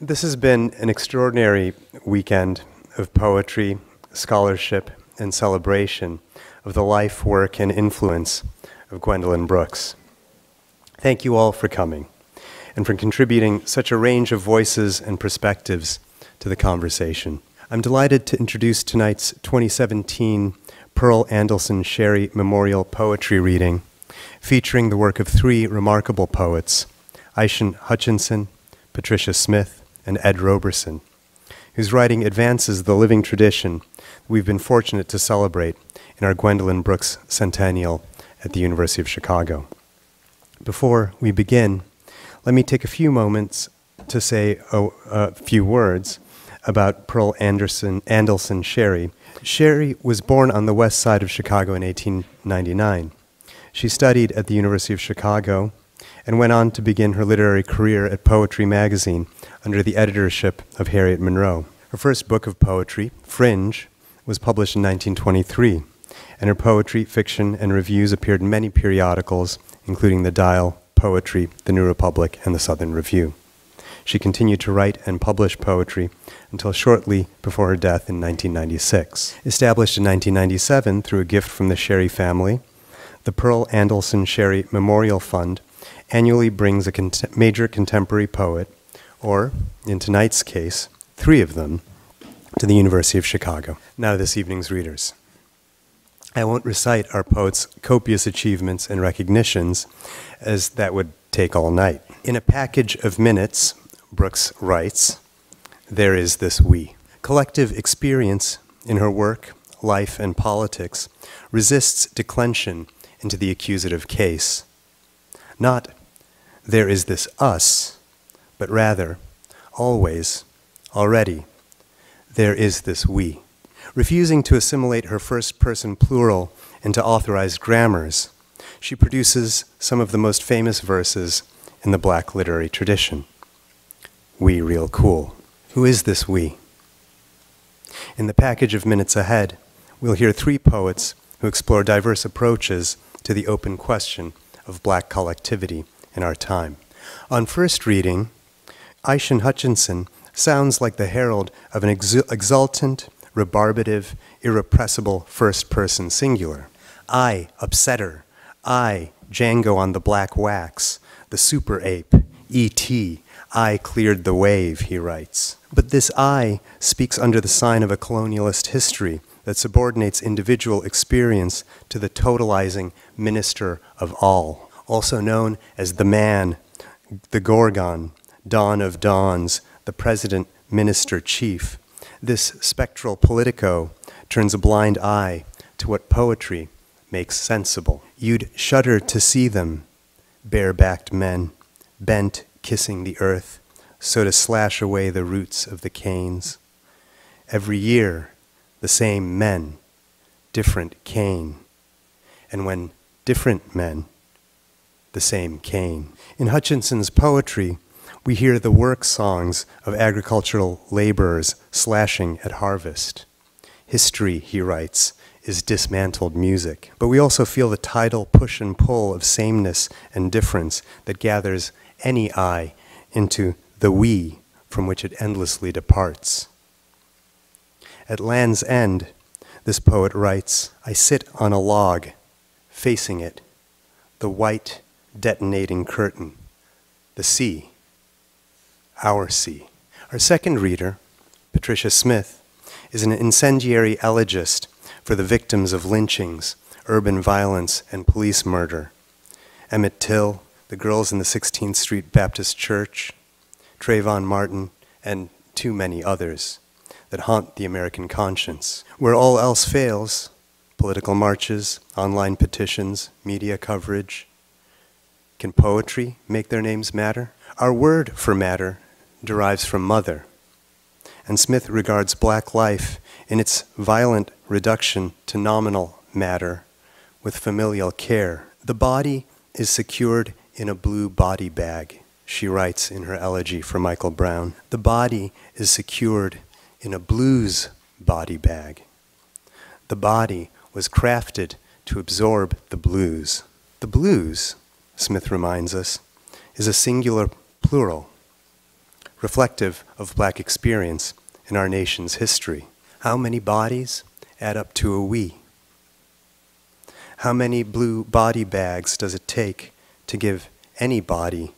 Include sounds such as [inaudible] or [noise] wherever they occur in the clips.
This has been an extraordinary weekend of poetry, scholarship, and celebration of the life, work, and influence of Gwendolyn Brooks. Thank you all for coming and for contributing such a range of voices and perspectives to the conversation. I'm delighted to introduce tonight's 2017 Pearl Andelson Sherry Memorial Poetry Reading, featuring the work of three remarkable poets, Ishion Hutchinson, Patricia Smith, and Ed Roberson, whose writing advances the living tradition we've been fortunate to celebrate in our Gwendolyn Brooks Centennial at the University of Chicago. Before we begin, let me take a few moments to say a, a few words about Pearl Anderson, Andelson Sherry. Sherry was born on the west side of Chicago in 1899. She studied at the University of Chicago and went on to begin her literary career at Poetry magazine under the editorship of Harriet Monroe. Her first book of poetry, Fringe, was published in 1923, and her poetry, fiction, and reviews appeared in many periodicals, including The Dial, Poetry, The New Republic, and The Southern Review. She continued to write and publish poetry until shortly before her death in 1996. Established in 1997 through a gift from the Sherry family, the Pearl Andelson Sherry Memorial Fund annually brings a cont- major contemporary poet, or, in tonight's case, three of them, to the University of Chicago. Now, this evening's readers. I won't recite our poet's copious achievements and recognitions, as that would take all night. In a package of minutes, Brooks writes, there is this we. Collective experience in her work, life, and politics resists declension into the accusative case. Not, there is this us, but rather, always, already, there is this we. Refusing to assimilate her first person plural into authorized grammars, she produces some of the most famous verses in the black literary tradition. We real cool. Who is this we? In the package of minutes ahead, we'll hear three poets who explore diverse approaches to the open question of black collectivity in our time. On first reading, Ishion Hutchinson sounds like the herald of an exultant, rebarbative, irrepressible first person singular. I, upsetter. I, Django on the black wax. The super ape. E.T. I cleared the wave, he writes. But this I speaks under the sign of a colonialist history that subordinates individual experience to the totalizing minister of all, also known as the man, the Gorgon, dawn of dawns, the president, minister, chief. This spectral politico turns a blind eye to what poetry makes sensible. You'd shudder to see them, bare backed men, bent, kissing the earth, so to slash away the roots of the canes. Every year, the same men, different cane. And when different men, the same cane. In Hutchinson's poetry, we hear the work songs of agricultural laborers slashing at harvest. History, he writes, is dismantled music. But we also feel the tidal push and pull of sameness and difference that gathers any I into the we from which it endlessly departs. At Land's End, this poet writes I sit on a log, facing it, the white detonating curtain, the sea our sea. Our second reader, Patricia Smith, is an incendiary elegist for the victims of lynchings, urban violence, and police murder. Emmett Till, the girls in the 16th Street Baptist Church, Trayvon Martin, and too many others that haunt the American conscience. Where all else fails, political marches, online petitions, media coverage, can poetry make their names matter? Our word for matter derives from mother. And Smith regards black life in its violent reduction to nominal matter with familial care. The body is secured in a blue body bag, she writes in her elegy for Michael Brown. The body is secured in a blues body bag. The body was crafted to absorb the blues. The blues, Smith reminds us, is a singular plural reflective of black experience in our nation's history. How many bodies add up to a we? How many blue body bags does it take to give any body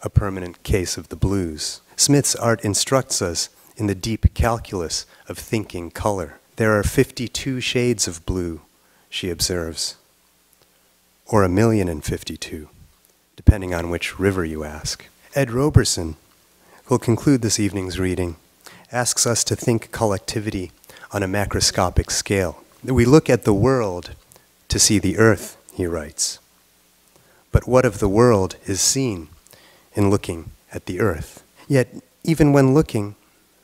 a permanent case of the blues? Smith's art instructs us in the deep calculus of thinking color. There are 52 shades of blue, she observes, or a million and 52, depending on which river you ask. Ed Roberson, who'll conclude this evening's reading, asks us to think collectivity on a macroscopic scale. We look at the world to see the earth, he writes. But what of the world is seen in looking at the earth? Yet, even when looking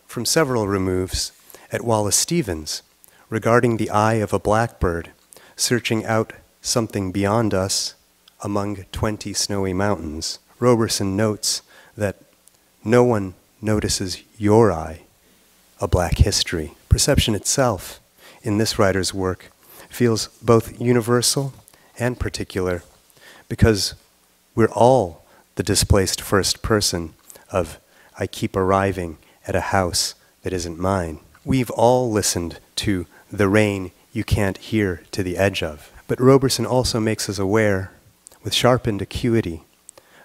from several removes at Wallace Stevens regarding the eye of a blackbird searching out something beyond us among 20 snowy mountains, Roberson notes that no one notices your eye, a black history. Perception itself, in this writer's work, feels both universal and particular because we're all the displaced first person of I keep arriving at a house that isn't mine. We've all listened to the rain you can't hear to the edge of. But Roberson also makes us aware, with sharpened acuity,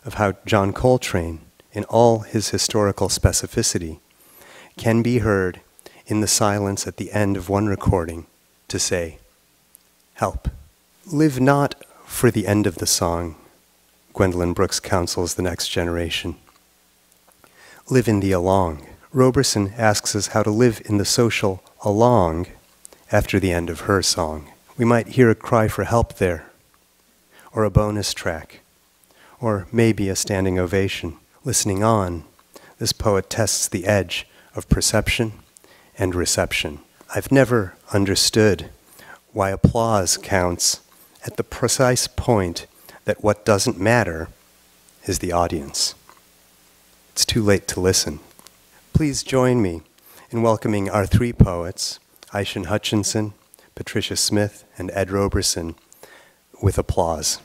of how John Coltrane, in all his historical specificity, can be heard in the silence at the end of one recording to say, Help. Live not for the end of the song, Gwendolyn Brooks counsels the next generation. Live in the along. Roberson asks us how to live in the social along after the end of her song. We might hear a cry for help there, or a bonus track, or maybe a standing ovation. Listening on, this poet tests the edge of perception and reception. I've never understood why applause counts at the precise point that what doesn't matter is the audience. It's too late to listen. Please join me in welcoming our three poets, Ishion Hutchinson, Patricia Smith, and Ed Roberson, with applause.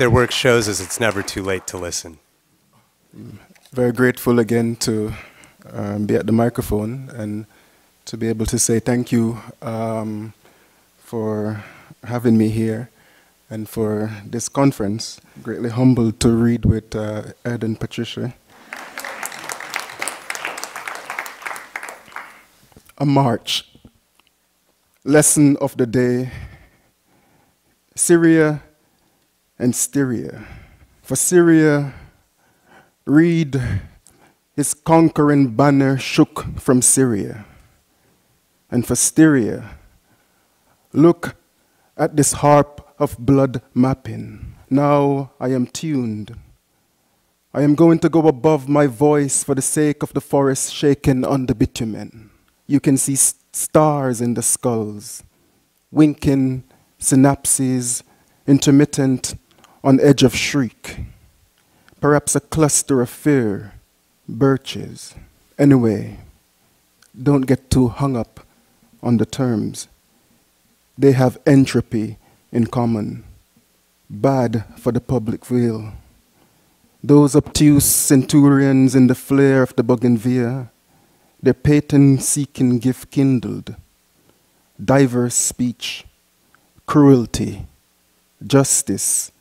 Their work shows us it's never too late to listen. Very grateful again to um, be at the microphone and to be able to say thank you um, for having me here and for this conference. Greatly humbled to read with uh, Ed and Patricia. A march. Lesson of the day Syria and Styria. For Syria, read his conquering banner shook from Syria. And for Styria, look at this harp of blood mapping. Now I am tuned. I am going to go above my voice for the sake of the forest shaken on the bitumen. You can see stars in the skulls, winking synapses, intermittent on edge of shriek, perhaps a cluster of fear, birches. Anyway, don't get too hung up on the terms. They have entropy in common, bad for the public weal. Those obtuse centurions in the flare of the bougainvillea, their patent seeking gift kindled, diverse speech, cruelty, justice,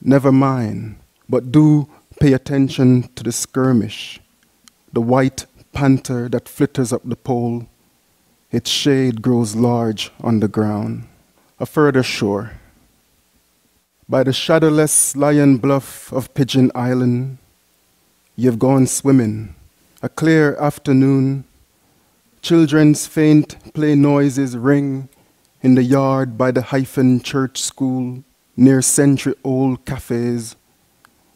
Never mind, but do pay attention to the skirmish, the white panther that flitters up the pole. Its shade grows large on the ground. A further shore. By the shadowless lion bluff of Pigeon Island, you've gone swimming. A clear afternoon, children's faint play noises ring in the yard by the hyphen church school near century old cafes,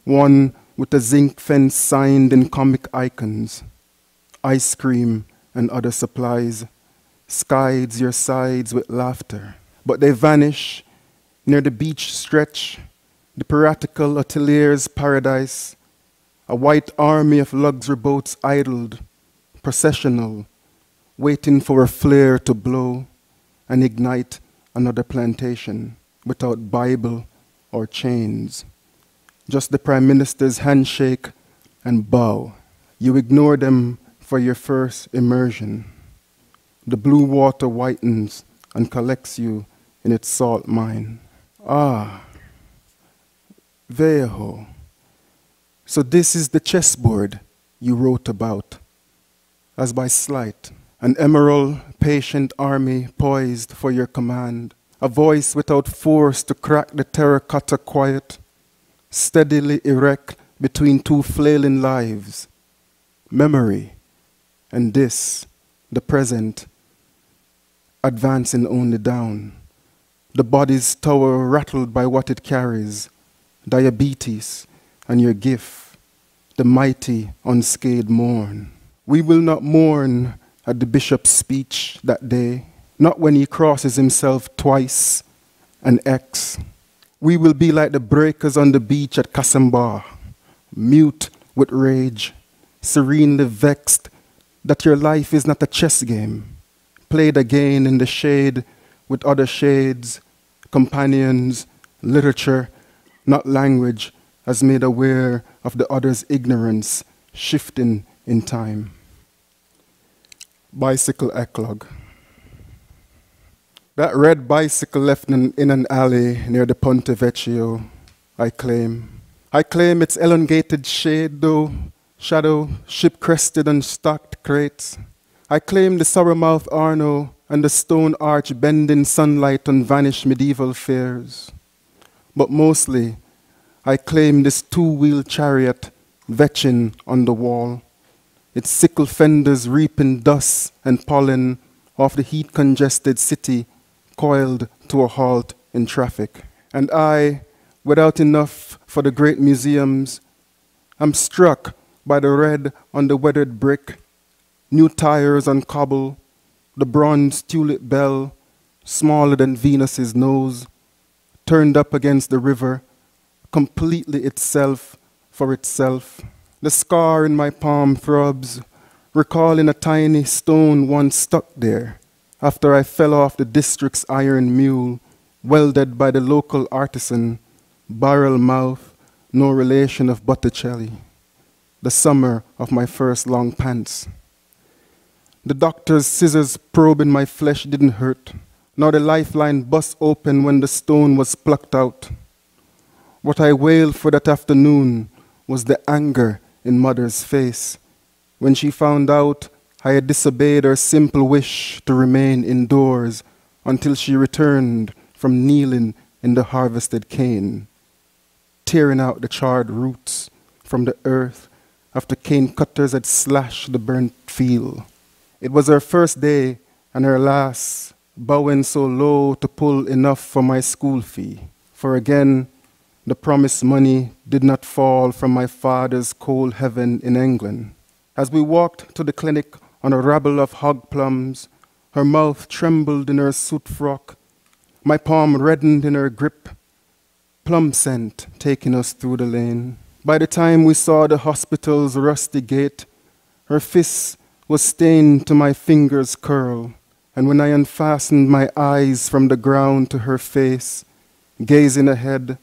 one with a zinc fence signed in comic icons, ice cream and other supplies, skies your sides with laughter. But they vanish near the beach stretch, the piratical atelier's paradise, a white army of luxury boats idled, processional, waiting for a flare to blow and ignite another plantation. Without Bible or chains. Just the Prime Minister's handshake and bow. You ignore them for your first immersion. The blue water whitens and collects you in its salt mine. Ah, Vejo. So this is the chessboard you wrote about. As by sleight, an emerald, patient army poised for your command, a voice without force to crack the terracotta quiet, steadily erect between two flailing lives, memory and this, the present, advancing only down. The body's tower rattled by what it carries, diabetes and your gift, the mighty unscathed mourn. We will not mourn at the bishop's speech that day, not when he crosses himself twice and X. We will be like the breakers on the beach at Kasambar, mute with rage, serenely vexed that your life is not a chess game, played again in the shade with other shades, companions, literature, not language, as made aware of the other's ignorance, shifting in time. Bicycle eclogue. That red bicycle left in, in an alley near the Ponte Vecchio, I claim. I claim its elongated shade, though, shadow, ship crested and stocked crates. I claim the Sorrowmouth Arno and the stone arch bending sunlight on vanished medieval fairs. But mostly, I claim this two wheeled chariot vetching on the wall, its sickle fenders reaping dust and pollen off the heat congested city coiled to a halt in traffic. And I, without enough for the great museums, am struck by the red on the weathered brick, new tires on cobble, the bronze tulip bell, smaller than Venus's nose, turned up against the river, completely itself for itself. The scar in my palm throbs, recalling a tiny stone once stuck there after I fell off the district's iron mule, welded by the local artisan, barrel mouth, no relation of Botticelli, the summer of my first long pants. The doctor's scissors probing my flesh didn't hurt, nor the lifeline bust open when the stone was plucked out. What I wailed for that afternoon was the anger in mother's face when she found out I had disobeyed her simple wish to remain indoors until she returned from kneeling in the harvested cane, tearing out the charred roots from the earth after cane cutters had slashed the burnt field. It was her first day and her last, bowing so low to pull enough for my school fee. For again, the promised money did not fall from my father's cold heaven in England. As we walked to the clinic on a rabble of hog plums. Her mouth trembled in her soot frock. My palm reddened in her grip. Plum scent taking us through the lane. By the time we saw the hospital's rusty gate, her fist was stained to my fingers' curl. And when I unfastened my eyes from the ground to her face, gazing ahead,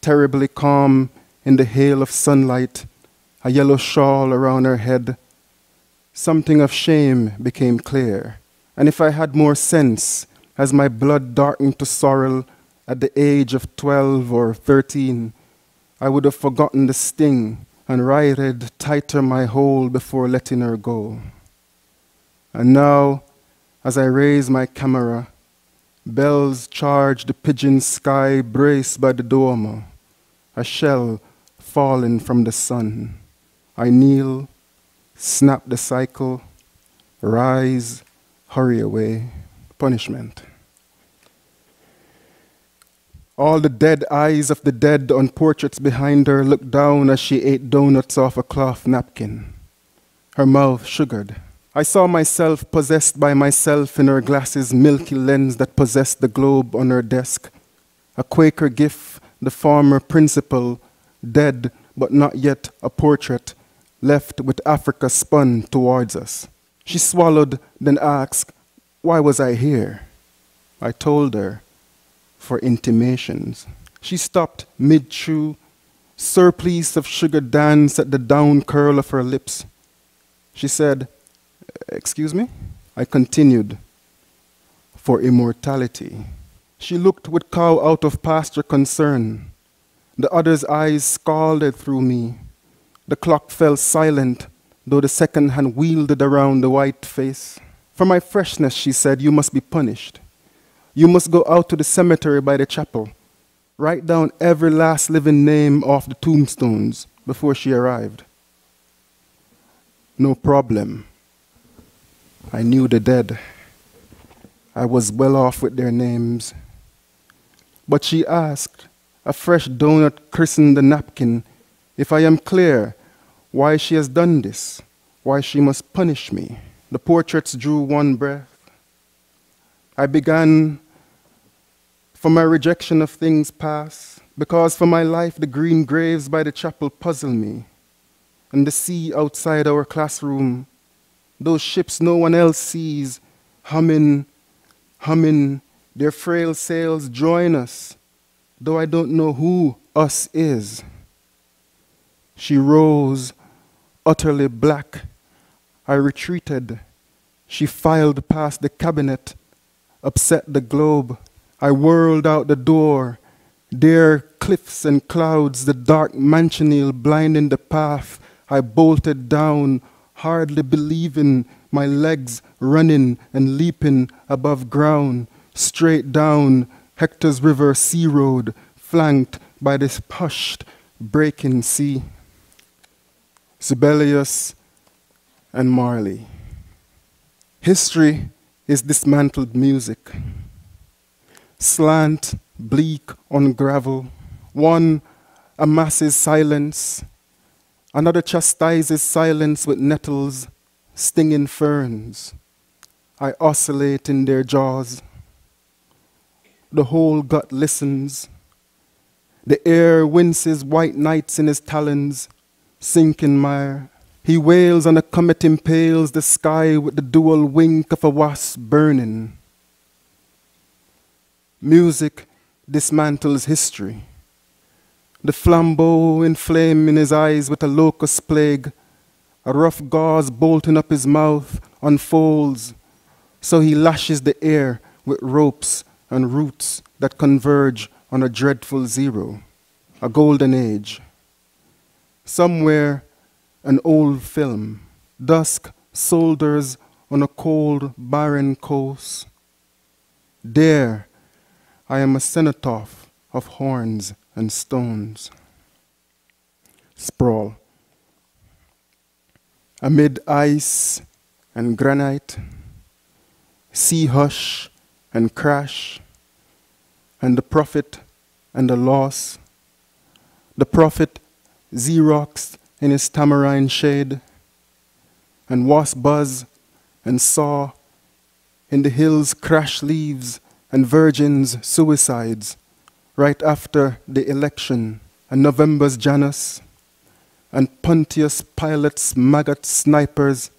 terribly calm in the hail of sunlight, a yellow shawl around her head, something of shame became clear. And if I had more sense, as my blood darkened to sorrel at the age of 12 or 13, I would have forgotten the sting and righted tighter my hold before letting her go. And now, as I raise my camera, bells charge the pigeon sky braced by the Duomo, a shell falling from the sun. I kneel snap the cycle, rise, hurry away, punishment. All the dead eyes of the dead on portraits behind her looked down as she ate donuts off a cloth napkin, her mouth sugared. I saw myself possessed by myself in her glasses' milky lens that possessed the globe on her desk. A Quaker gift, the former principal, dead but not yet a portrait, left with Africa spun towards us. She swallowed, then asked, Why was I here? I told her, for intimations. She stopped mid chew, surplice of sugar danced at the down curl of her lips. She said, Excuse me? I continued, For immortality. She looked with cow out of pasture concern. The other's eyes scalded through me. The clock fell silent, though the second hand wheeled around the white face. For my freshness, she said, you must be punished. You must go out to the cemetery by the chapel. Write down every last living name off the tombstones before she arrived. No problem. I knew the dead. I was well off with their names. But she asked, a fresh donut christened the napkin, if I am clear why she has done this, why she must punish me. The portraits drew one breath. I began for my rejection of things past, because for my life the green graves by the chapel puzzle me, and the sea outside our classroom, those ships no one else sees, humming, humming, their frail sails join us, though I don't know who us is. She rose, utterly black. I retreated. She filed past the cabinet, upset the globe. I whirled out the door. There, cliffs and clouds, the dark manchineel blinding the path. I bolted down, hardly believing my legs running and leaping above ground, straight down Hector's River Sea Road, flanked by this hushed, breaking sea. Sibelius and Marley. History is dismantled music slant, bleak on gravel. One amasses silence, another chastises silence with nettles, stinging ferns. I oscillate in their jaws. The whole gut listens. The air winces white nights in his talons, sinking mire. He wails and a comet impales the sky with the dual wink of a wasp burning. Music dismantles history. The flambeau in flame in his eyes with a locust plague, a rough gauze bolting up his mouth unfolds, so he lashes the air with ropes and roots that converge on a dreadful zero, a golden age. Somewhere, an old film, dusk solders on a cold, barren coast. There, I am a cenotaph of horns and stones. Sprawl. Amid ice and granite, sea hush and crash, and the prophet and the loss, the prophet Xerox in his tamarind shade, and wasp buzz and saw in the hills crash leaves and virgins' suicides right after the election, and November's Janus, and Pontius Pilate's maggot snipers.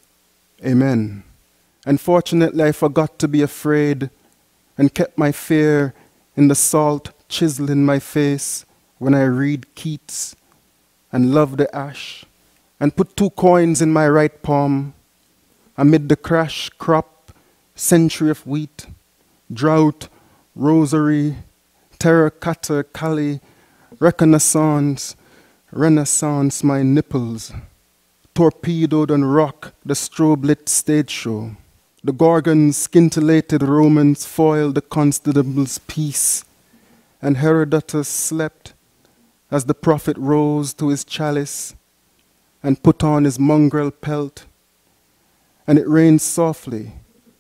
Amen. Unfortunately, I forgot to be afraid and kept my fear in the salt chiseling my face when I read Keats and love the ash, and put two coins in my right palm amid the crash crop century of wheat drought, rosary, terracotta, Kali, reconnaissance, renaissance, my nipples, torpedoed and rock the strobe lit stage show. The Gorgon's scintillated Romans foiled the constable's peace, and Herodotus slept as the prophet rose to his chalice and put on his mongrel pelt, and it rained softly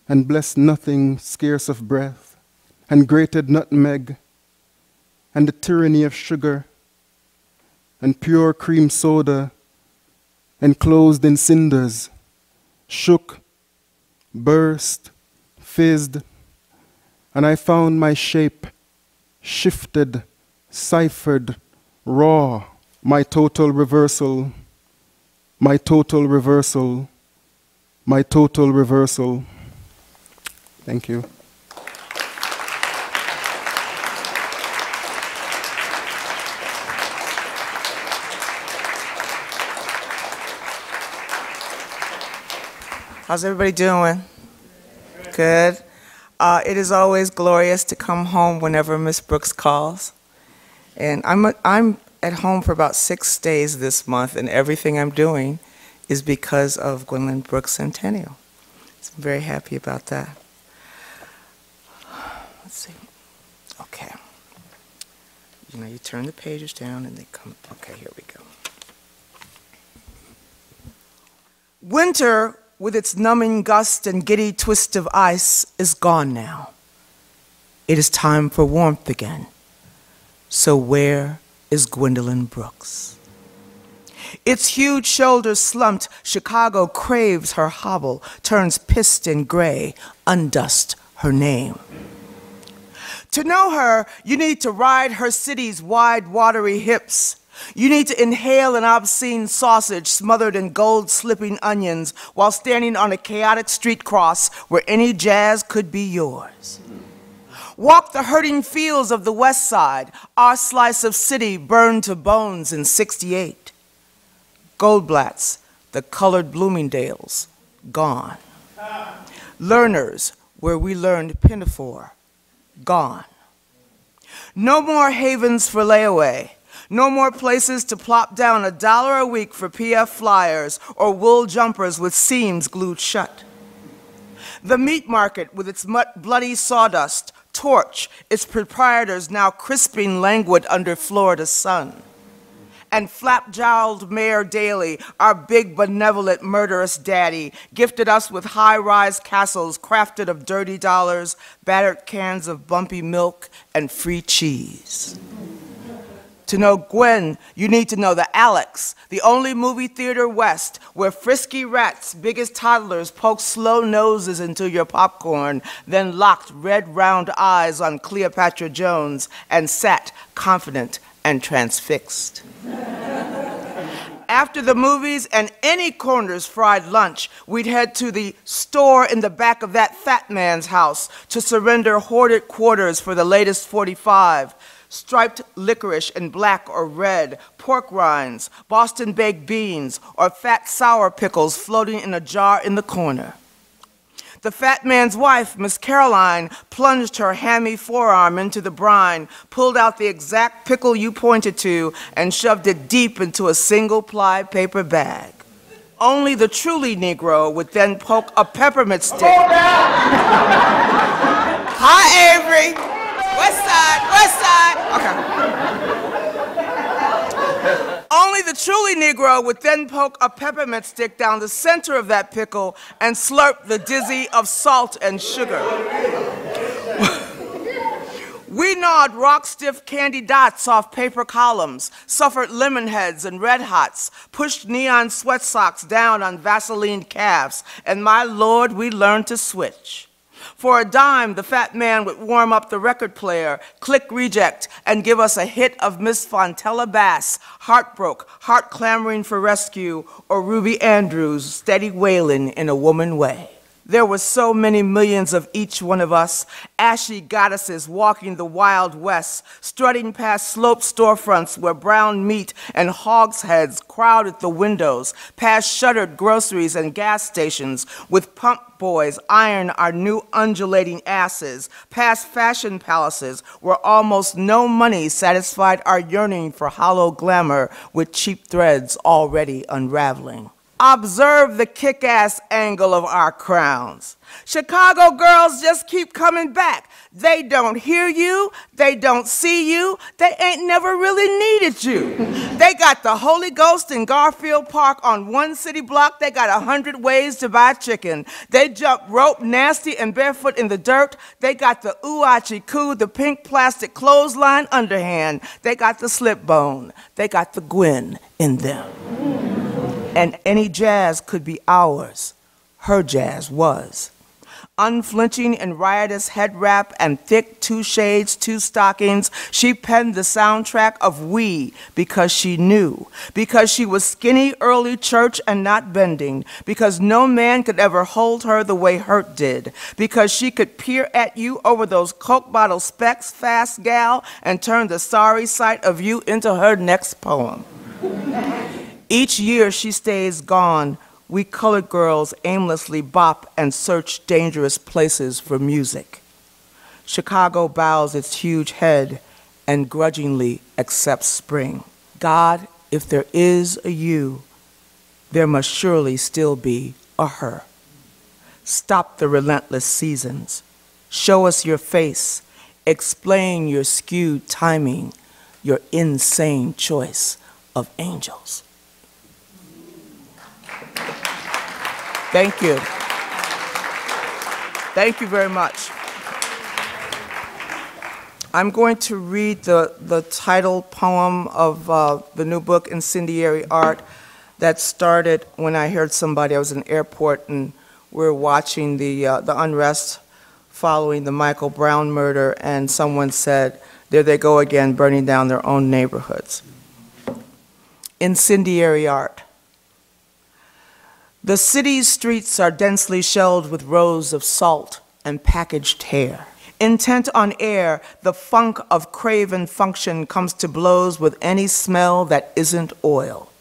and blessed nothing scarce of breath, and grated nutmeg, and the tyranny of sugar, and pure cream soda, enclosed in cinders, shook, burst, fizzed, and I found my shape shifted, ciphered, raw, my total reversal, my total reversal, my total reversal. Thank you. How's everybody doing? Good. Uh, it is always glorious to come home whenever Miss Brooks calls. And I'm, I'm at home for about six days this month, and everything I'm doing is because of Gwendolyn Brooks Centennial. So I'm very happy about that. Let's see. Okay. You know, you turn the pages down and they come. Okay, here we go. Winter, with its numbing gust and giddy twist of ice, is gone now. It is time for warmth again. So, where is Gwendolyn Brooks? Its huge shoulders slumped, Chicago craves her hobble, turns pissed and gray, undust her name. To know her, you need to ride her city's wide, watery hips. You need to inhale an obscene sausage smothered in gold slipping onions while standing on a chaotic street cross where any jazz could be yours. Walk the hurting fields of the west side, our slice of city burned to bones in 68. Goldblatts, the colored Bloomingdales, gone. Lerners, where we learned pinafore, gone. No more havens for layaway. No more places to plop down a dollar a week for PF flyers or wool jumpers with seams glued shut. The meat market with its bloody sawdust, torch, its proprietors now crisping languid under Florida sun and flap-jowled Mayor Daley, our big benevolent murderous daddy, gifted us with high-rise castles crafted of dirty dollars, battered cans of bumpy milk, and free cheese. To know Gwen, you need to know the Alex, the only movie theater west where frisky rats, big as toddlers, poke slow noses into your popcorn, then locked red round eyes on Cleopatra Jones and sat confident and transfixed. After the movies and any corner's fried lunch, we'd head to the store in the back of that fat man's house to surrender hoarded quarters for the latest 45 striped licorice in black or red, pork rinds, Boston baked beans, or fat sour pickles floating in a jar in the corner. The fat man's wife, Miss Caroline, plunged her hammy forearm into the brine, pulled out the exact pickle you pointed to, and shoved it deep into a single ply paper bag. Only the truly Negro would then poke a peppermint stick. Hi, Avery. West side, west side. Okay. Only the truly Negro would then poke a peppermint stick down the center of that pickle and slurp the dizzy of salt and sugar. We gnawed rock stiff candy dots off paper columns, suffered lemon heads and red hots, pushed neon sweat socks down on Vaseline calves, and my lord, we learned to switch. For a dime, the fat man would warm up the record player, click reject, and give us a hit of Miss Fontella Bass, Heartbroke, Heart Clamoring for Rescue, or Ruby Andrews, Steady Wailing in a Woman Way. There were so many millions of each one of us, ashy goddesses walking the wild west, strutting past sloped storefronts where brown meat and hogs' heads crowded the windows, past shuttered groceries and gas stations with pump boys iron our new undulating asses, past fashion palaces where almost no money satisfied our yearning for hollow glamour with cheap threads already unraveling. Observe the kick ass angle of our crowns. Chicago girls just keep coming back. They don't hear you, they don't see you, they ain't never really needed you. [laughs] they got the Holy Ghost in Garfield Park on one city block, they got a hundred ways to buy chicken. They jump rope nasty and barefoot in the dirt, they got the uachi coo, the pink plastic clothesline underhand, they got the slip bone, they got the Gwen in them Mm-hmm. and any jazz could be ours. Her jazz was. Unflinching in riotous head wrap and thick two shades, two stockings, she penned the soundtrack of We because she knew, because she was skinny early church and not bending, because no man could ever hold her the way Hurt did, because she could peer at you over those Coke bottle specs, fast gal, and turn the sorry sight of you into her next poem. [laughs] Each year she stays gone, we colored girls aimlessly bop and search dangerous places for music. Chicago bows its huge head and grudgingly accepts spring. God, if there is a you, there must surely still be a her. Stop the relentless seasons. Show us your face. Explain your skewed timing, your insane choice of angels. Thank you. Thank you very much. I'm going to read the, the title poem of uh, the new book, Incendiary Art, that started when I heard somebody, I was in an airport and we were watching the, uh, the unrest following the Michael Brown murder, and someone said, There they go again, burning down their own neighborhoods. Incendiary Art. The city's streets are densely shelled with rows of salt and packaged hair. Intent on air, the funk of craven function comes to blows with any smell that isn't oil.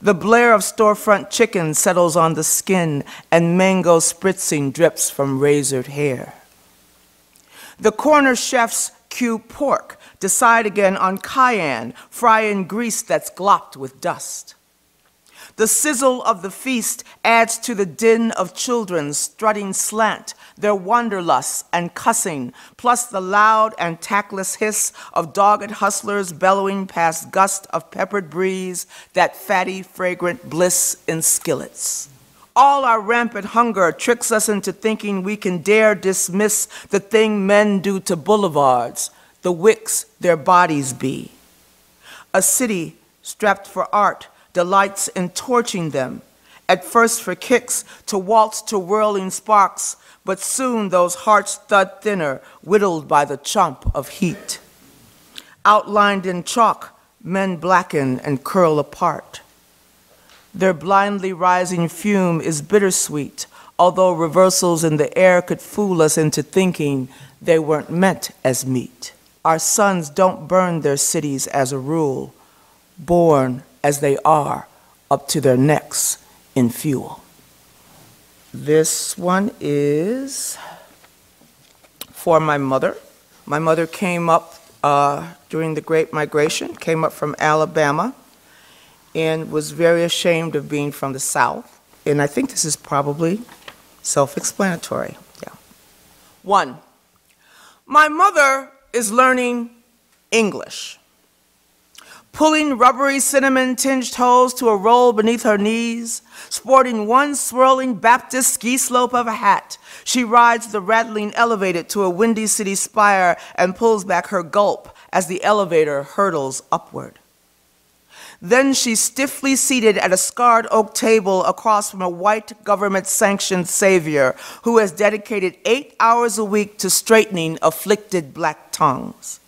The blare of storefront chicken settles on the skin, and mango spritzing drips from razored hair. The corner chefs cue pork, decide again on cayenne, fry in grease that's glopped with dust. The sizzle of the feast adds to the din of children strutting slant, their wanderlust and cussing, plus the loud and tactless hiss of dogged hustlers bellowing past gust of peppered breeze, that fatty, fragrant bliss in skillets. All our rampant hunger tricks us into thinking we can dare dismiss the thing men do to boulevards, the wicks their bodies be. A city strapped for art delights in torching them, at first for kicks, to waltz to whirling sparks, but soon those hearts thud thinner, whittled by the chomp of heat. Outlined in chalk, men blacken and curl apart. Their blindly rising fume is bittersweet, although reversals in the air could fool us into thinking they weren't meant as meat. Our sons don't burn their cities as a rule, born as they are up to their necks in fuel. This one is for my mother. My mother came up uh, during the Great Migration, came up from Alabama, and was very ashamed of being from the South. And I think this is probably self explanatory. Yeah. One, my mother is learning English pulling rubbery cinnamon tinged toes to a roll beneath her knees, sporting one swirling Baptist ski slope of a hat. She rides the rattling elevator to a windy city spire and pulls back her gulp as the elevator hurtles upward. Then she's stiffly seated at a scarred oak table across from a white government sanctioned savior who has dedicated eight hours a week to straightening afflicted black tongues.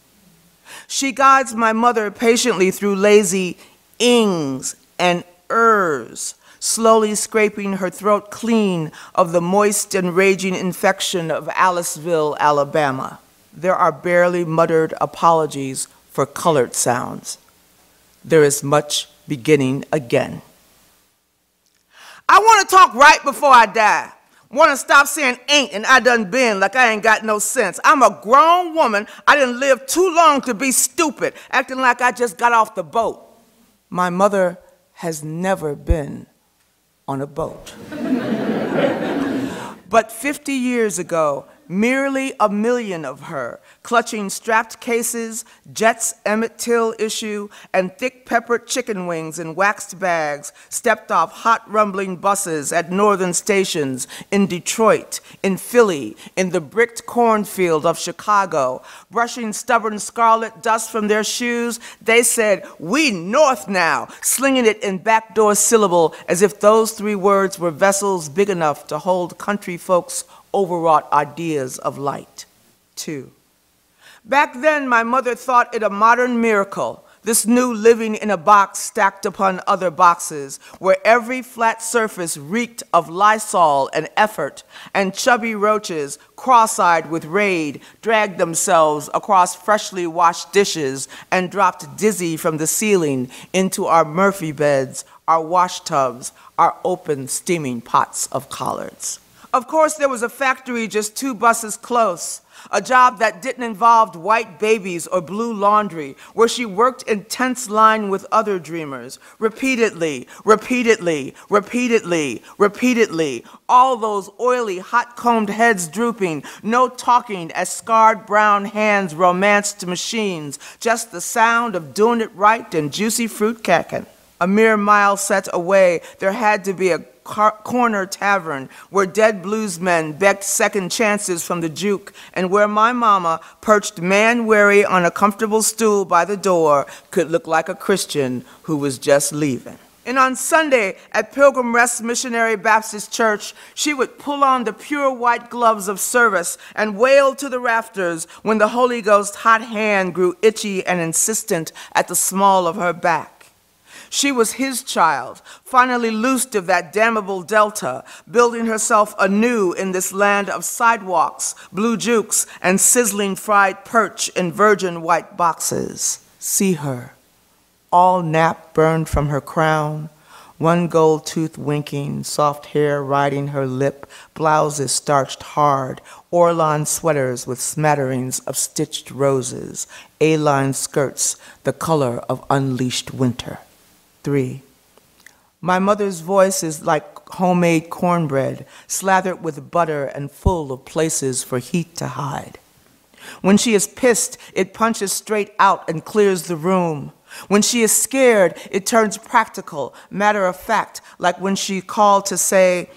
She guides my mother patiently through lazy ings and ers, slowly scraping her throat clean of the moist and raging infection of Aliceville, Alabama. There are barely muttered apologies for colored sounds. There is much beginning again. I want to talk right before I die. Want to stop saying ain't and I done been like I ain't got no sense. I'm a grown woman. I didn't live too long to be stupid, acting like I just got off the boat. My mother has never been on a boat. [laughs] but 50 years ago, merely a million of her, clutching strapped cases, Jets Emmett Till issue, and thick peppered chicken wings in waxed bags, stepped off hot rumbling buses at northern stations in Detroit, in Philly, in the bricked cornfield of Chicago, brushing stubborn scarlet dust from their shoes, they said, We north now, slinging it in backdoor syllable as if those three words were vessels big enough to hold country folks' overwrought ideas of light. Two. Back then, my mother thought it a modern miracle this new living in a box stacked upon other boxes, where every flat surface reeked of Lysol and effort, and chubby roaches, cross eyed with raid, dragged themselves across freshly washed dishes and dropped dizzy from the ceiling into our Murphy beds, our wash tubs, our open, steaming pots of collards. Of course, there was a factory just two buses close, a job that didn't involve white babies or blue laundry, where she worked in tense line with other dreamers, repeatedly, repeatedly, repeatedly, repeatedly, all those oily, hot-combed heads drooping, no talking as scarred brown hands romanced machines, just the sound of doing it right and juicy fruit cacking. A mere mile set away, there had to be a corner tavern where dead bluesmen begged second chances from the juke and where my mama, perched man-weary on a comfortable stool by the door, could look like a Christian who was just leaving. And on Sunday at Pilgrim Rest Missionary Baptist Church, she would pull on the pure white gloves of service and wail to the rafters when the Holy Ghost hot hand grew itchy and insistent at the small of her back. She was his child, finally loosed of that damnable delta, building herself anew in this land of sidewalks, blue jukes, and sizzling fried perch in virgin white boxes. See her, all nap burned from her crown, one gold tooth winking, soft hair riding her lip, blouses starched hard, Orlon sweaters with smatterings of stitched roses, A-line skirts, the color of unleashed winter. Three, my mother's voice is like homemade cornbread, slathered with butter and full of places for heat to hide. When she is pissed, it punches straight out and clears the room. When she is scared, it turns practical, matter of fact, like when she called to say,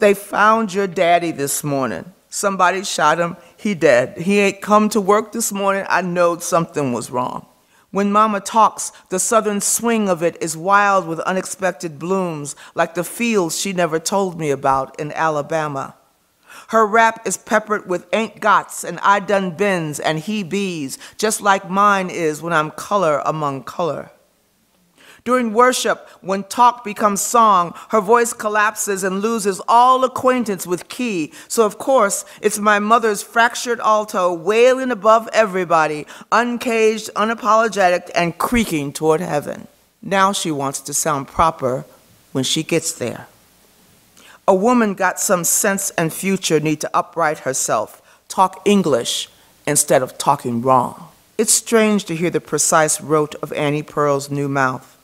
They found your daddy this morning. Somebody shot him, he dead. He ain't come to work this morning. I knowed something was wrong. When Mama talks, the southern swing of it is wild with unexpected blooms, like the fields she never told me about in Alabama. Her rap is peppered with ain't gots and I done bins and he bees, just like mine is when I'm color among color. During worship, when talk becomes song, her voice collapses and loses all acquaintance with key. So, of course, it's my mother's fractured alto wailing above everybody, uncaged, unapologetic, and creaking toward heaven. Now she wants to sound proper when she gets there. A woman got some sense and future need to upright herself, talk English instead of talking wrong. It's strange to hear the precise rote of Annie Pearl's new mouth.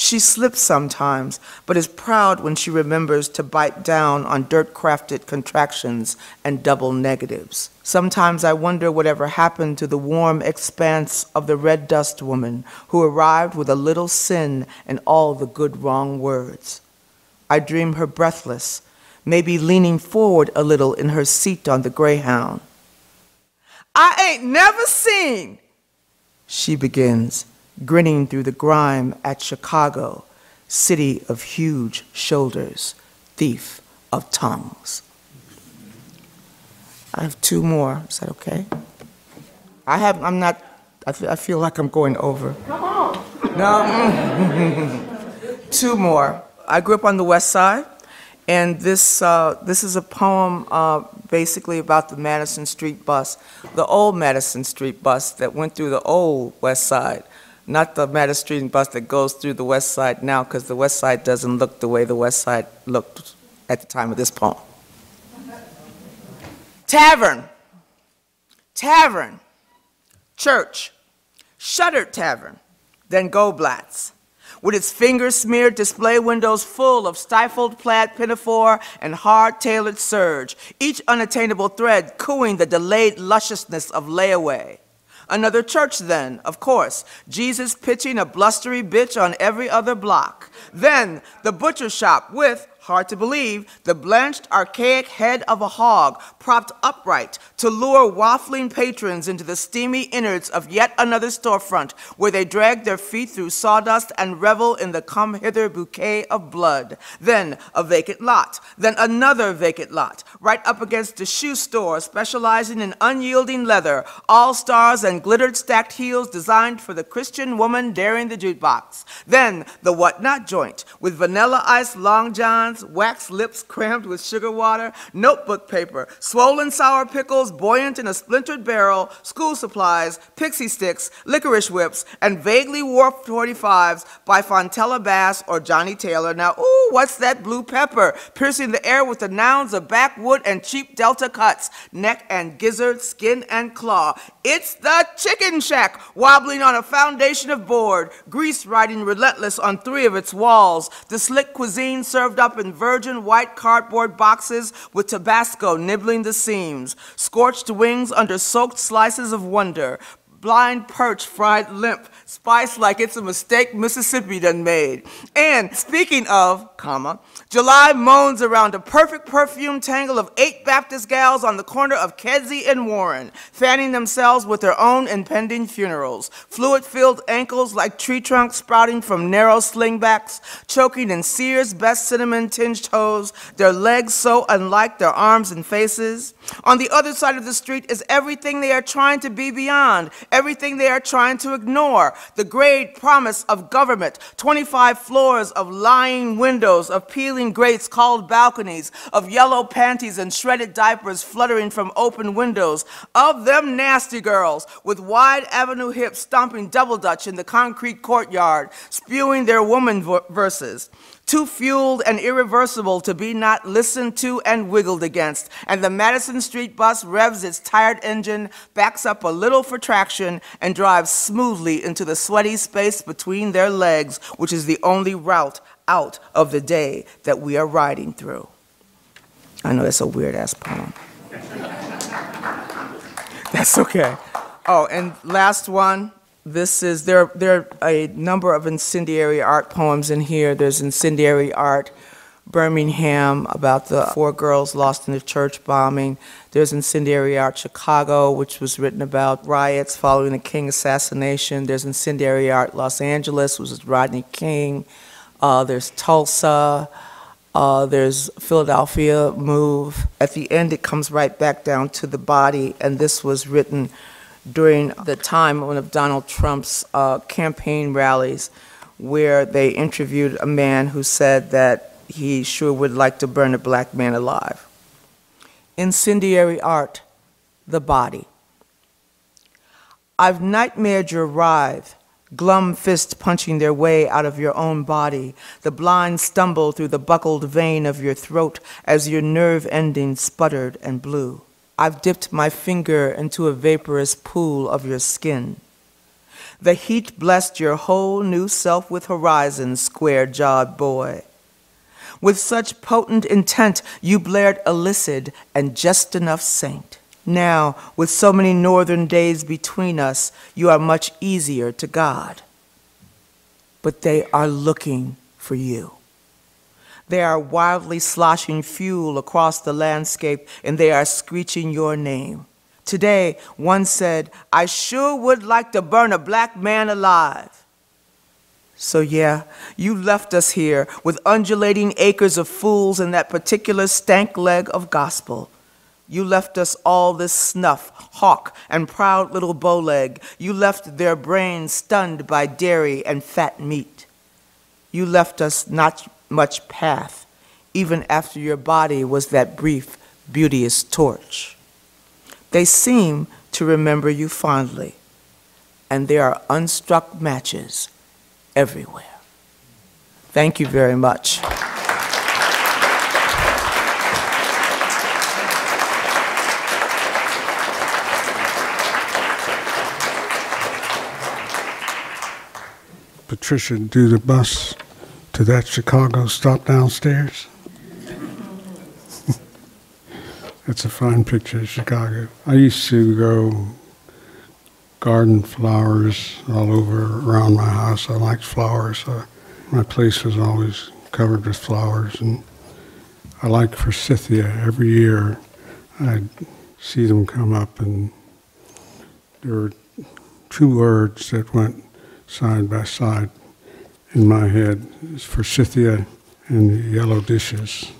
She slips sometimes, but is proud when she remembers to bite down on dirt crafted contractions and double negatives. Sometimes I wonder whatever happened to the warm expanse of the red dust woman who arrived with a little sin and all the good wrong words. I dream her breathless, maybe leaning forward a little in her seat on the Greyhound. I ain't never seen, she begins grinning through the grime at Chicago, city of huge shoulders, thief of tongues. I have two more. Is that okay? I have. I'm not. I, I feel like I'm going over. Come on. No. [laughs] two more. I grew up on the West Side, and this uh, this is a poem uh, basically about the Madison Street bus, the old Madison Street bus that went through the old West Side not the Madison Street bus that goes through the west side now, because the west side doesn't look the way the west side looked at the time of this poem. Tavern, tavern, church, shuttered tavern, then Goldblatt's, with its finger-smeared display windows full of stifled plaid pinafore and hard-tailored serge, each unattainable thread cooing the delayed lusciousness of layaway. Another church, then, of course. Jesus pitching a blustery bitch on every other block. Then the butcher shop with hard to believe, the blanched, archaic head of a hog propped upright to lure waffling patrons into the steamy innards of yet another storefront where they drag their feet through sawdust and revel in the come hither bouquet of blood. Then a vacant lot, then another vacant lot, right up against a shoe store specializing in unyielding leather, all stars and glittered stacked heels designed for the Christian woman daring the jukebox. Then the whatnot joint with vanilla ice long johns crayons, wax lips crammed with sugar water, notebook paper, swollen sour pickles buoyant in a splintered barrel, school supplies, pixie sticks, licorice whips, and vaguely warped 45s by Fontella Bass or Johnnie Taylor. Now, ooh, what's that blue pepper? Piercing the air with the nouns of backwood and cheap delta cuts, neck and gizzard, skin and claw. It's the chicken shack, wobbling on a foundation of board, grease riding relentless on three of its walls, the slick cuisine served up in virgin white cardboard boxes with Tabasco nibbling the seams, scorched wings under soaked slices of wonder, blind perch fried limp, spiced like it's a mistake Mississippi done made. And speaking of, comma, July moans around a perfect perfume tangle of eight Baptist gals on the corner of Kedzie and Warren, fanning themselves with their own impending funerals. Fluid-filled ankles like tree trunks sprouting from narrow slingbacks, choking in Sears' best cinnamon-tinged toes, their legs so unlike their arms and faces. On the other side of the street is everything they are trying to be beyond, everything they are trying to ignore. The great promise of government, 25 floors of lying windows, of peeling grates called balconies, of yellow panties and shredded diapers fluttering from open windows, of them nasty girls with wide avenue hips stomping double dutch in the concrete courtyard, spewing their woman verses too fueled and irreversible to be not listened to and wiggled against. And the Madison Street bus revs its tired engine, backs up a little for traction, and drives smoothly into the sweaty space between their legs, which is the only route out of the day that we are riding through. I know that's a weird ass poem. that's okay. Oh, and last one this is there. There are a number of incendiary art poems in here. There's incendiary art, Birmingham about the four girls lost in the church bombing. There's incendiary art Chicago, which was written about riots following the King assassination. There's incendiary art Los Angeles, which was Rodney King. Uh, there's Tulsa. Uh, there's Philadelphia move. At the end, it comes right back down to the body, and this was written during the time one of Donald Trump's uh, campaign rallies where they interviewed a man who said that he sure would like to burn a black man alive. Incendiary art, the body. I've nightmared your writhe, glum fists punching their way out of your own body, the blind stumble through the buckled vein of your throat as your nerve endings sputtered and blew. I've dipped my finger into a vaporous pool of your skin. The heat blessed your whole new self with horizons, square jawed boy. With such potent intent, you blared illicit and just enough saint. Now, with so many northern days between us, you are much easier to God. But they are looking for you. They are wildly sloshing fuel across the landscape and they are screeching your name. Today, one said, I sure would like to burn a black man alive. So, yeah, you left us here with undulating acres of fools and that particular stank leg of gospel. You left us all this snuff, hawk, and proud little bowleg. You left their brains stunned by dairy and fat meat. You left us not much path, even after your body was that brief, beauteous torch. They seem to remember you fondly, and there are unstruck matches everywhere. Thank you very much. Patricia, do the bus to that Chicago stop downstairs. [laughs] That's a fine picture of Chicago. I used to go garden flowers all over around my house. I liked flowers. So my place was always covered with flowers, and I liked forsythia. Every year, I'd see them come up, and there were two words that went side by side in my head is forsythia and the yellow dishes.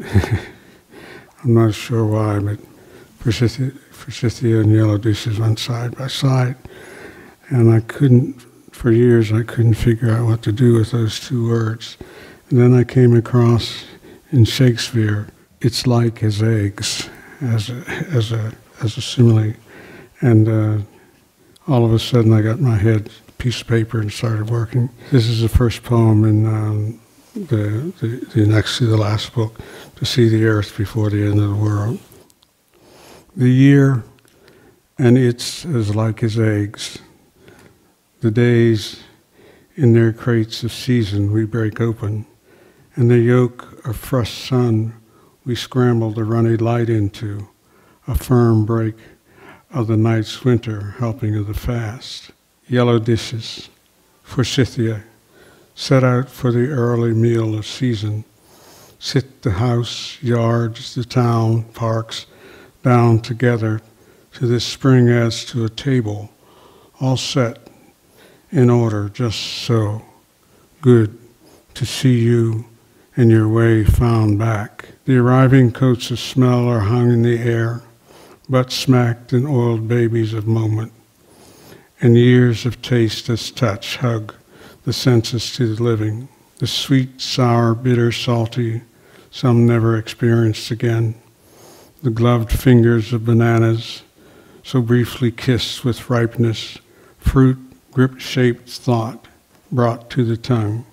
[laughs] I'm not sure why, but forsythia, forsythia and yellow dishes went side by side. And I couldn't, for years, I couldn't figure out what to do with those two words. And then I came across in Shakespeare, it's like his eggs as a, as a, as a simile. And uh, all of a sudden I got my head piece of paper and started working. This is the first poem in um, the, the, the next to the last book, To See the Earth Before the End of the World. The year and it's as like as eggs. The days in their crates of season we break open, and the yoke of fresh sun we scramble the runny light into, a firm break of the night's winter helping of the fast. Yellow dishes, forsythia, set out for the early meal of season. Sit the house, yards, the town, parks, down together to this spring as to a table, all set in order just so. Good to see you and your way found back. The arriving coats of smell are hung in the air, but smacked and oiled babies of moment. And years of taste as touch hug the senses to the living. The sweet, sour, bitter, salty, some never experienced again. The gloved fingers of bananas, so briefly kissed with ripeness, fruit grip shaped thought brought to the tongue,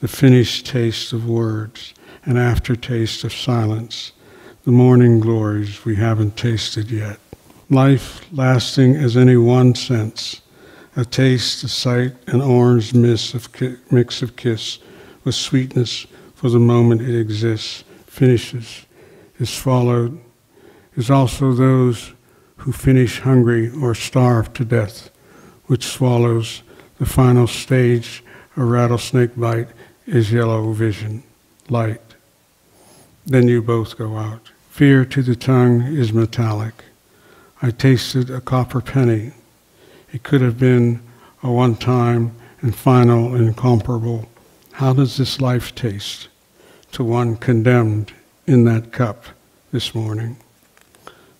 the finished taste of words, an aftertaste of silence, the morning glories we haven't tasted yet. Life lasting as any one sense, a taste, a sight, an orange mix of, ki- mix of kiss with sweetness for the moment it exists, finishes, is followed, is also those who finish hungry or starve to death, which swallows the final stage, a rattlesnake bite, is yellow vision, light. Then you both go out. Fear to the tongue is metallic. I tasted a copper penny. It could have been a one time and final incomparable. How does this life taste to one condemned in that cup this morning?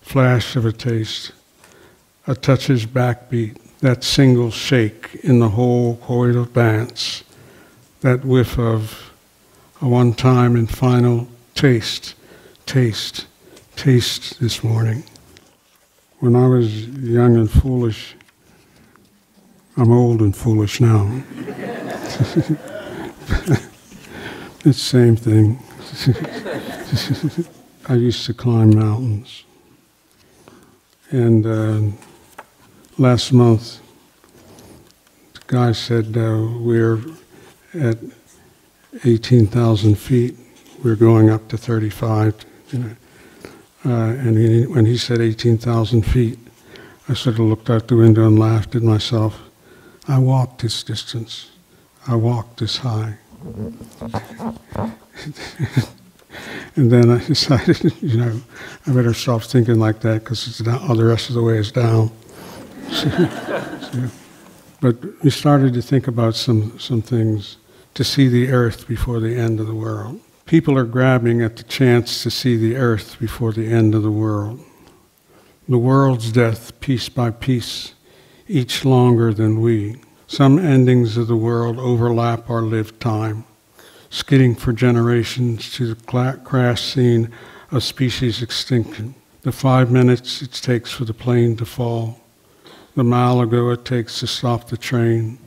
flash of a taste, a touch's backbeat, that single shake in the whole coital dance, that whiff of a one time and final taste, taste, taste this morning. When I was young and foolish, I'm old and foolish now. [laughs] it's the same thing. [laughs] I used to climb mountains. And uh, last month, the guy said uh, we're at 18,000 feet. We're going up to 35. You know. uh, and he, when he said 18,000 feet, I sort of looked out the window and laughed at myself. I walked this distance. I walked this high. [laughs] And then I decided, [laughs] you know, I better stop thinking like that because all the rest of the way is down. so, [laughs] but we started to think about some, some things to see the earth before the end of the world. People are grabbing at the chance to see the earth before the end of the world. The world's death, piece by piece, each longer than we. Some endings of the world overlap our lived time skidding for generations to the crash scene of species extinction. The five minutes it takes for the plane to fall, the mile ago it takes to stop the train,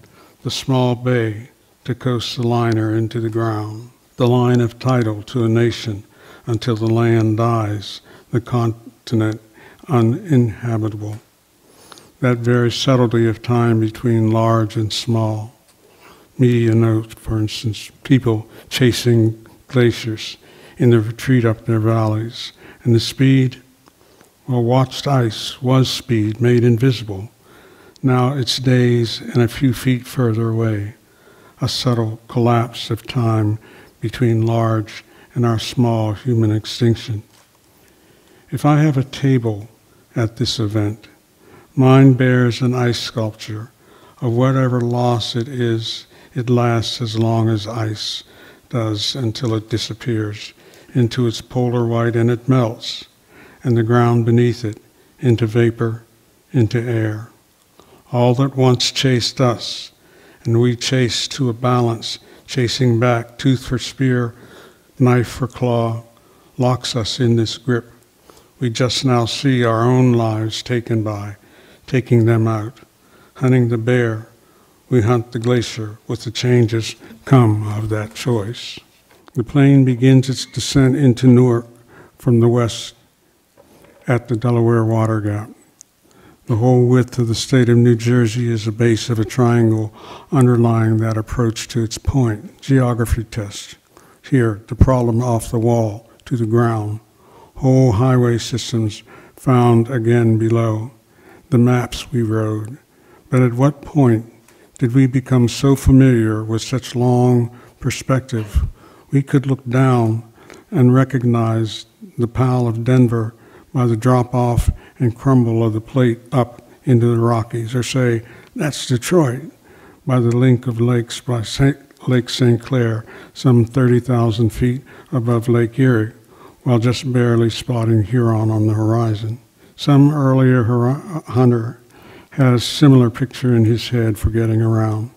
the small bay to coast the liner into the ground, the line of title to a nation until the land dies, the continent uninhabitable. That very subtlety of time between large and small media note, for instance, people chasing glaciers in the retreat up their valleys. And the speed, well, watched ice was speed made invisible. Now it's days and a few feet further away, a subtle collapse of time between large and our small human extinction. If I have a table at this event, mine bears an ice sculpture of whatever loss it is it lasts as long as ice does until it disappears into its polar white and it melts, and the ground beneath it into vapor, into air. All that once chased us, and we chased to a balance chasing back, tooth for spear, knife for claw, locks us in this grip. We just now see our own lives taken by, taking them out. Hunting the bear, we hunt the glacier with the changes come of that choice. The plane begins its descent into Newark from the west at the Delaware Water Gap. The whole width of the state of New Jersey is the base of a triangle underlying that approach to its point. Geography test. Here, the problem off the wall to the ground. Whole highway systems found again below. The maps we rode. But at what point did we become so familiar with such long perspective we could look down and recognize the pal of Denver by the drop off and crumble of the plate up into the Rockies, or say, that's Detroit, by the link of lakes by Saint, Lake St. Clair, some 30,000 feet above Lake Erie, while just barely spotting Huron on the horizon. Some earlier hunter has similar picture in his head for getting around.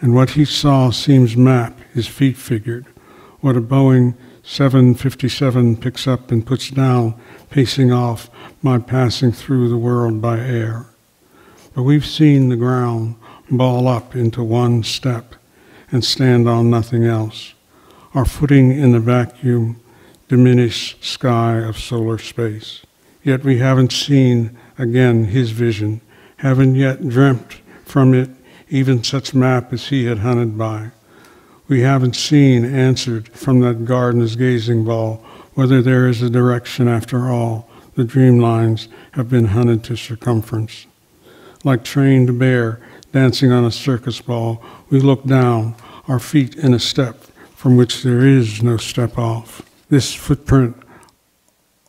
And what he saw seems map, his feet figured. What a Boeing 757 picks up and puts down, pacing off my passing through the world by air. But we've seen the ground ball up into one step and stand on nothing else. Our footing in the vacuum, diminished sky of solar space. Yet we haven't seen again his vision, haven't yet dreamt from it even such map as he had hunted by. We haven't seen answered from that gardener's gazing ball whether there is a direction after all. The dream lines have been hunted to circumference. Like trained bear dancing on a circus ball, we look down, our feet in a step from which there is no step off. This footprint,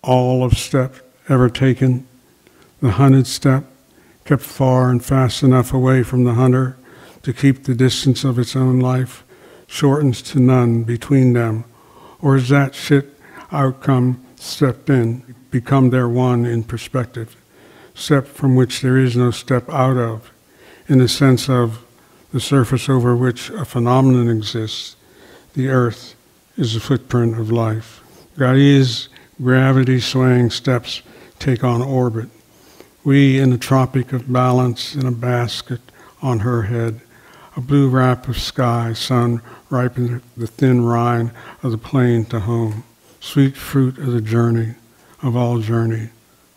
all of step ever taken, the hunted step, kept far and fast enough away from the hunter to keep the distance of its own life, shortens to none between them, or is that shit outcome stepped in, become their one in perspective, step from which there is no step out of, in the sense of the surface over which a phenomenon exists, the earth is a footprint of life. Gaia's gravity swaying steps take on orbit. We in the tropic of balance in a basket on her head, a blue wrap of sky, sun ripened the thin rind of the plain to home. Sweet fruit of the journey, of all journey,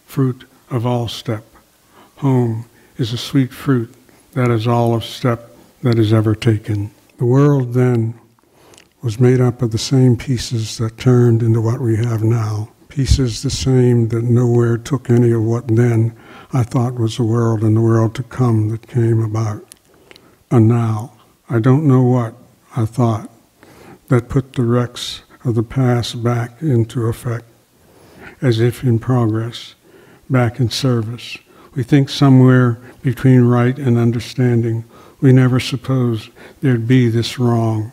fruit of all step. Home is a sweet fruit that is all of step that is ever taken. The world then was made up of the same pieces that turned into what we have now. Pieces the same that nowhere took any of what then I thought was the world and the world to come that came about. And now, I don't know what I thought that put the wrecks of the past back into effect, as if in progress, back in service. We think somewhere between right and understanding, we never supposed there'd be this wrong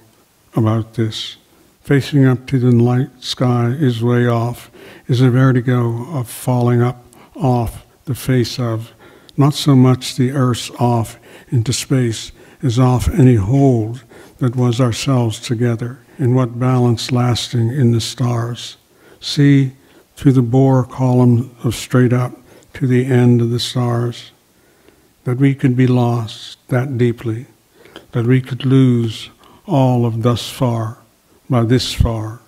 about this. Facing up to the light sky is way off, is a vertigo of falling up off the face of, not so much the earth's off into space as off any hold that was ourselves together, in what balance lasting in the stars. See through the bore column of straight up to the end of the stars, that we could be lost that deeply, that we could lose all of thus far by this far,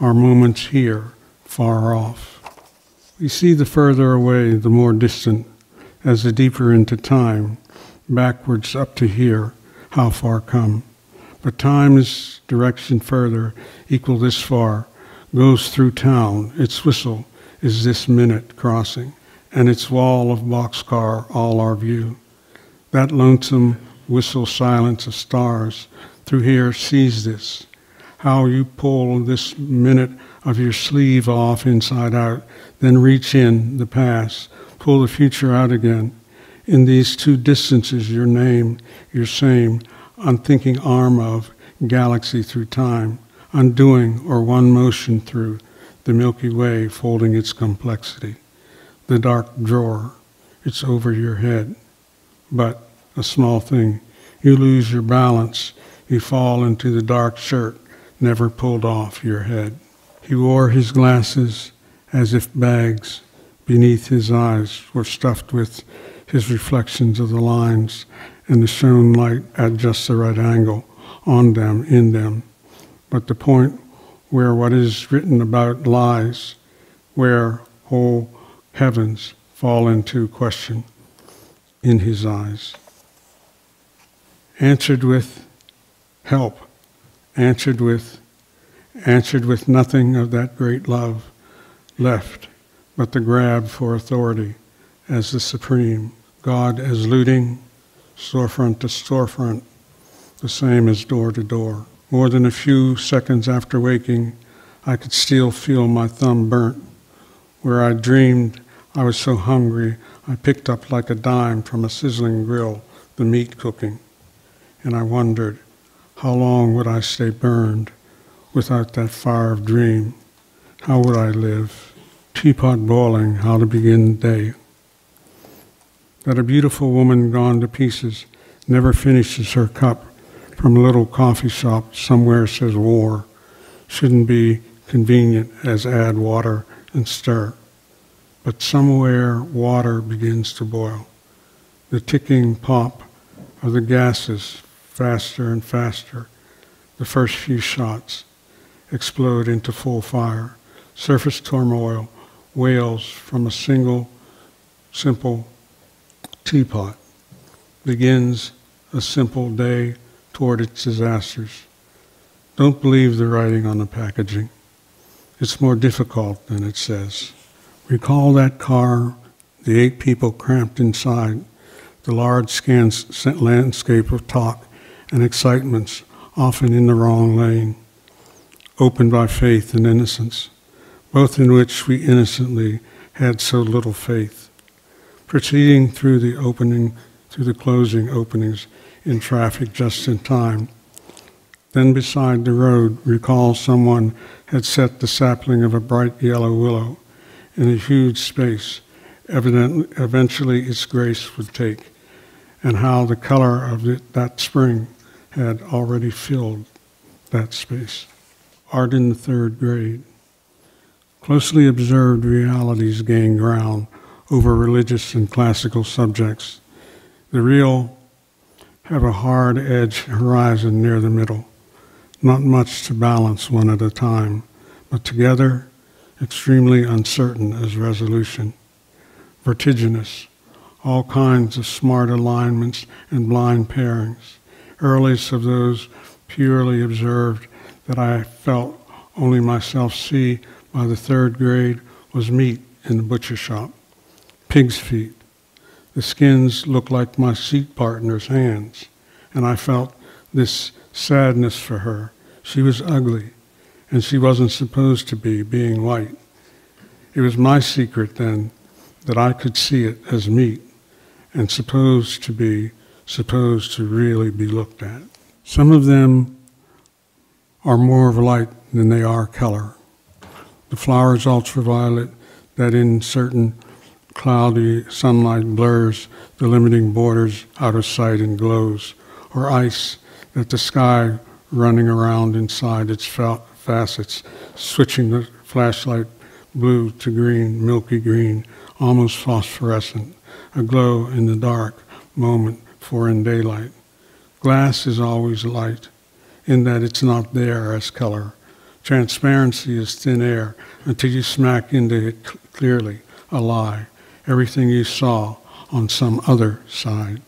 our moments here far off. We see the further away, the more distant, as the deeper into time, backwards up to here, how far come. But time's direction further, equal this far, goes through town. Its whistle is this minute crossing, and its wall of boxcar all our view. That lonesome whistle silence of stars through here sees this. How you pull this minute of your sleeve off inside out, then reach in the past, pull the future out again. In these two distances, your name, your same, unthinking arm of galaxy through time, undoing or one motion through the Milky Way folding its complexity. The dark drawer, it's over your head. But a small thing, you lose your balance you fall into the dark shirt never pulled off your head. He wore his glasses as if bags beneath his eyes were stuffed with his reflections of the lines and the shown light at just the right angle on them, in them. But the point where what is written about lies, where whole heavens fall into question in his eyes. Answered with help, answered with, answered with nothing of that great love left but the grab for authority as the supreme, God as looting, storefront to storefront, the same as door to door. More than a few seconds after waking, I could still feel my thumb burnt. Where I dreamed I was so hungry, I picked up like a dime from a sizzling grill the meat cooking. And I wondered, how long would I stay burned without that fire of dream? How would I live? Teapot boiling, how to begin the day. That a beautiful woman gone to pieces never finishes her cup from a little coffee shop somewhere says war shouldn't be convenient as add water and stir. But somewhere water begins to boil. The ticking pop of the gases faster and faster. The first few shots explode into full fire. Surface turmoil wails from a single simple teapot. Begins a simple day toward its disasters. Don't believe the writing on the packaging. It's more difficult than it says. Recall that car, the eight people cramped inside, the large landscape of talk and excitements, often in the wrong lane, opened by faith and innocence, both in which we innocently had so little faith. Proceeding through the opening, through the closing openings, in traffic just in time. Then beside the road, recall someone had set the sapling of a bright yellow willow in a huge space, evidently, eventually its grace would take, and how the color of it, that spring had already filled that space. Art in the third grade. Closely observed realities gain ground over religious and classical subjects. The real have a hard edge horizon near the middle. Not much to balance one at a time, but together, extremely uncertain as resolution. Vertiginous, all kinds of smart alignments and blind pairings, earliest of those purely observed that I felt only myself see by the third grade was meat in the butcher shop, pig's feet, the skins looked like my seat partner's hands, and I felt this sadness for her. She was ugly, and she wasn't supposed to be, being white. It was my secret then that I could see it as meat and supposed to be, supposed to really be looked at. Some of them are more of light than they are color. The flowers ultraviolet that in certain cloudy sunlight blurs the limiting borders out of sight and glows, or ice that the sky running around inside its facets, switching the flashlight blue to green, milky green, almost phosphorescent, a glow in the dark moment for in daylight. Glass is always light, in that it's not there as color. Transparency is thin air until you smack into it clearly, a lie everything you saw on some other side.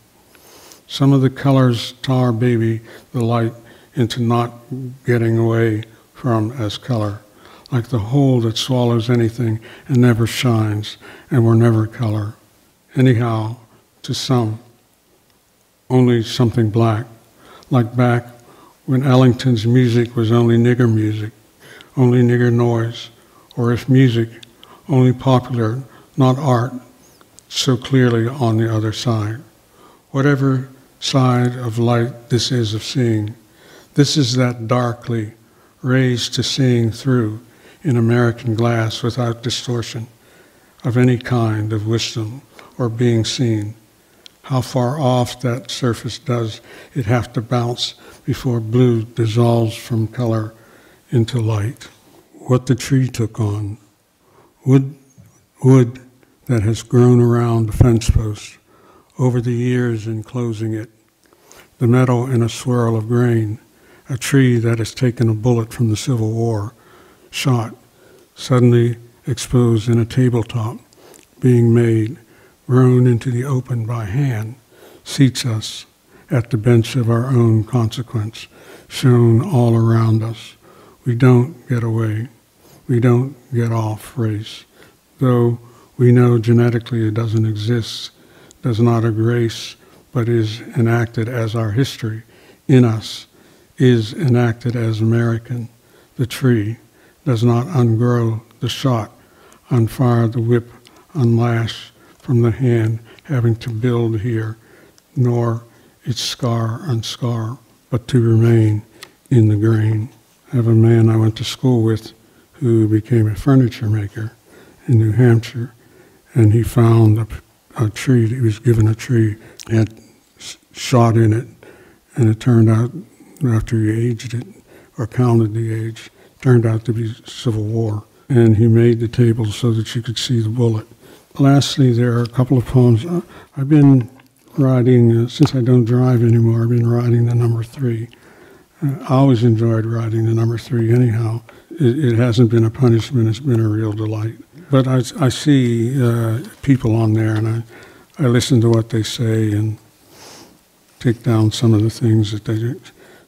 Some of the colors tar baby the light into not getting away from as color, like the hole that swallows anything and never shines and were never color. Anyhow, to some, only something black, like back when Ellington's music was only nigger music, only nigger noise, or if music, only popular, not art, so clearly on the other side. Whatever side of light this is of seeing, this is that darkly raised to seeing through in American glass without distortion of any kind of wisdom or being seen. How far off that surface does it have to bounce before blue dissolves from color into light. What the tree took on, wood, wood that has grown around the fence post over the years enclosing it, the metal in a swirl of grain, a tree that has taken a bullet from the Civil War, shot, suddenly exposed in a tabletop, being made, grown into the open by hand, seats us at the bench of our own consequence, shown all around us. We don't get away. We don't get off race. Though we know genetically it doesn't exist, does not a grace, but is enacted as our history in us, is enacted as American. The tree does not ungrow the shot, unfire the whip, unlash from the hand having to build here, nor its scar on scar, but to remain in the grain. I have a man I went to school with who became a furniture maker in New Hampshire, and he found a, a tree, he was given a tree, had shot in it, and it turned out, after he aged it, or counted the age, turned out to be Civil War. And he made the table so that you could see the bullet. Lastly, there are a couple of poems. I've been writing, uh, since I don't drive anymore, I've been writing the number three. Uh, I always enjoyed writing the number three anyhow. It, it, hasn't been a punishment, it's been a real delight. But I, I see uh, people on there and I, I listen to what they say and take down some of the things that they do.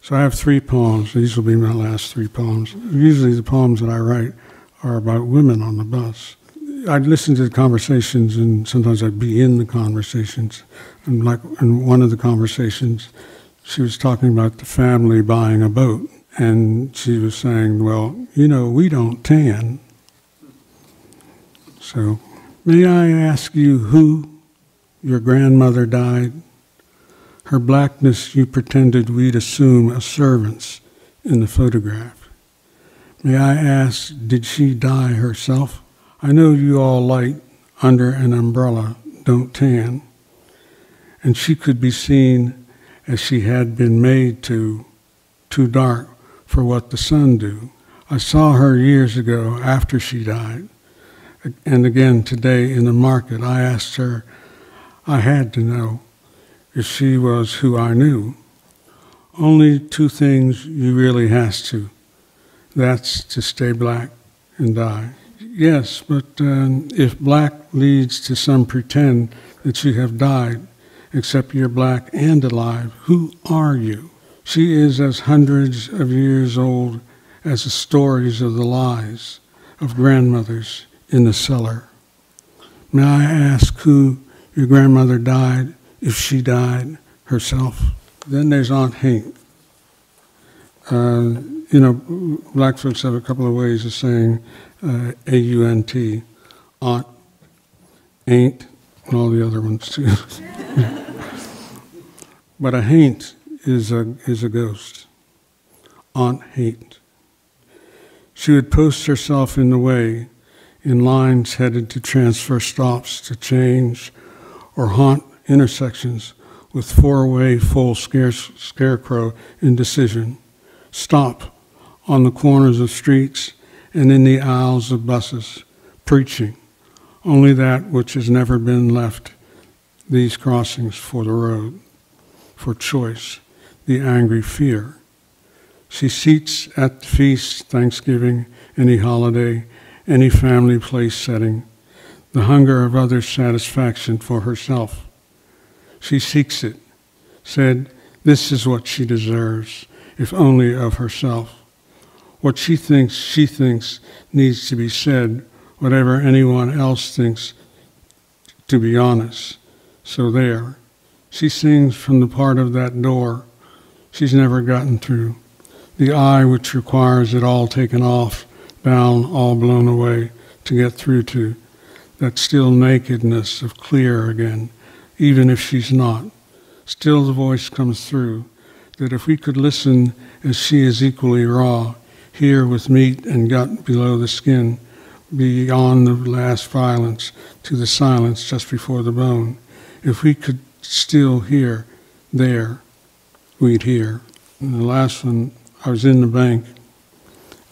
So I have three poems. These will be my last three poems. Usually the poems that I write are about women on the bus. I'd listen to the conversations, and sometimes I'd be in the conversations. And like in one of the conversations, she was talking about the family buying a boat, and she was saying, "Well, you know, we don't tan." So, may I ask you who your grandmother died? Her blackness you pretended we'd assume a servant's in the photograph. May I ask, did she die herself? I know you all light under an umbrella don't tan, and she could be seen as she had been made to, too dark for what the sun do. I saw her years ago after she died, and again today in the market. I asked her, I had to know if she was who I knew. Only two things you really has to. That's to stay black and die. Yes, but um, if black leads to some pretend that you have died, except you're black and alive, who are you? She is as hundreds of years old as the stories of the lies of grandmothers in the cellar. May I ask who your grandmother died, if she died herself? Then there's Aunt Haint. Uh, you know, black folks have a couple of ways of saying uh, A-U-N-T, aunt, ain't, and all the other ones too. [laughs] but a haint is a, is a ghost. Aunt Haint. She would post herself in the way, in lines headed to transfer stops to change, or haunt intersections with four-way full scare, scarecrow indecision. Stop on the corners of streets and in the aisles of buses, preaching only that which has never been left these crossings for the road, for choice, the angry fear. She seats at the feast, Thanksgiving, any holiday, any family place setting, the hunger of others' satisfaction for herself. She seeks it, said, This is what she deserves, if only of herself what she thinks she thinks needs to be said, whatever anyone else thinks, to be honest. So there. She sings from the part of that door she's never gotten through, the eye which requires it all taken off, down, all blown away, to get through to, that still nakedness of clear again, even if she's not. Still the voice comes through, that if we could listen as she is equally raw, here with meat and gut below the skin, beyond the last violence to the silence just before the bone. If we could still hear there, we'd hear. And the last one, I was in the bank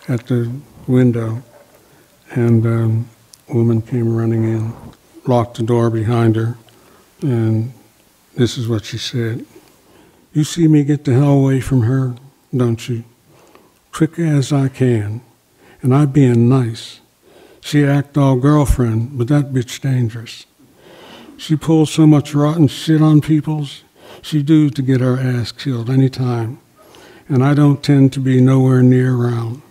at the window, and um, a woman came running in, locked the door behind her, and this is what she said. You see me get the hell away from her, don't you? Quick as I can, and I being nice. She act all girlfriend, but that bitch dangerous. She pulls so much rotten shit on peoples, she do to get her ass killed any time. And I don't tend to be nowhere near around.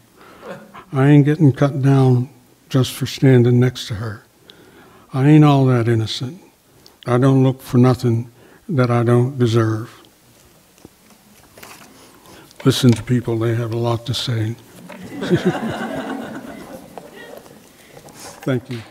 I ain't getting cut down just for standing next to her. I ain't all that innocent. I don't look for nothing that I don't deserve. Listen to people, they have a lot to say. [laughs] Thank you.